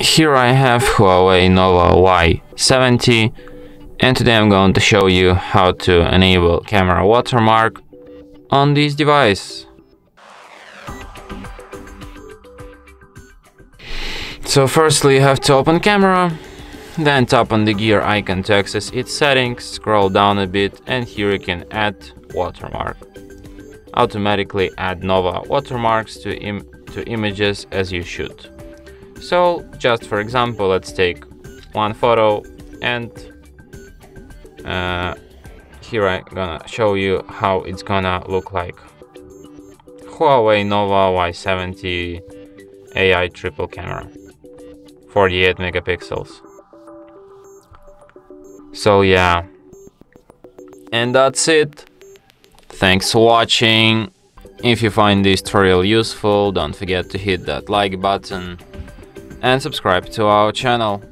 Here I have Huawei Nova Y70 and today I'm going to show you how to enable camera watermark on this device. So firstly you have to open camera, then tap on the gear icon to access its settings, scroll down a bit and here you can add watermark. Automatically add Nova watermarks to, Im to images as you should. So just for example, let's take one photo and uh, here I'm gonna show you how it's gonna look like. Huawei Nova Y70 AI triple camera, 48 megapixels. So yeah, and that's it. Thanks for watching. If you find this tutorial useful, don't forget to hit that like button and subscribe to our channel.